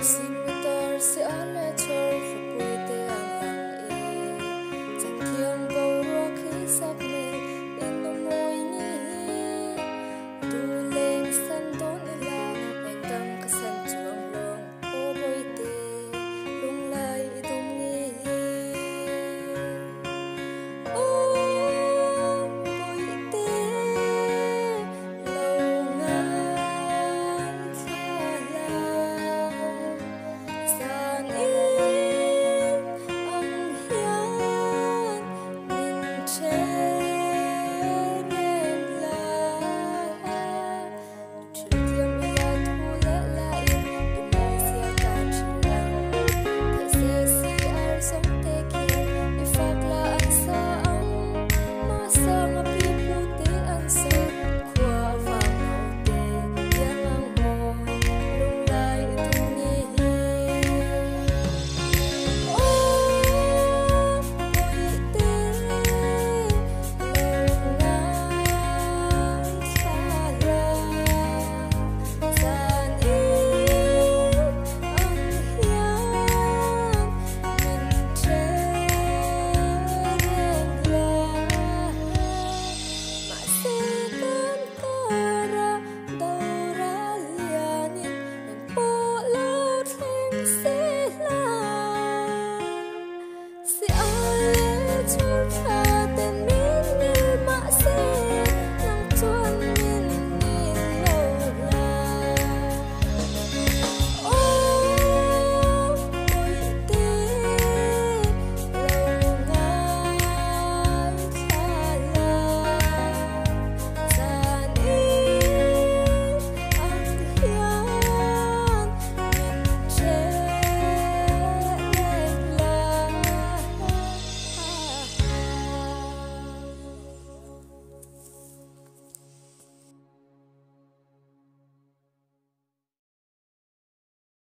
Sing with our sea